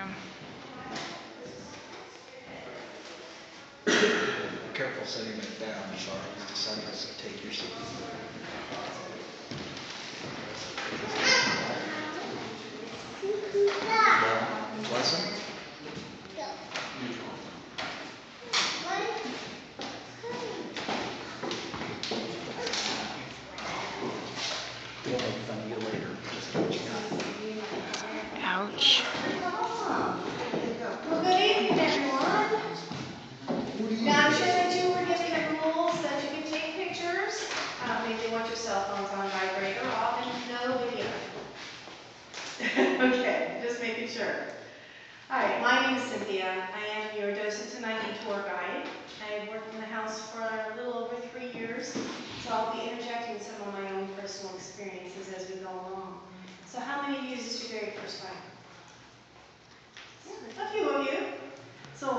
room. Careful setting it down, sorry, the sun doesn't take your seat. Well, Pleasant? We'll make fun of you later, just what you got. Ouch. Maybe you want your cell phones on vibrate or off and no video. Okay, just making sure. Right, my name is Cynthia. I am your docent tonight and tour guide. I've worked in the house for a little over three years, so I'll be interjecting some of my own personal experiences as we go along. So how many of you this your very first time? A few of you. So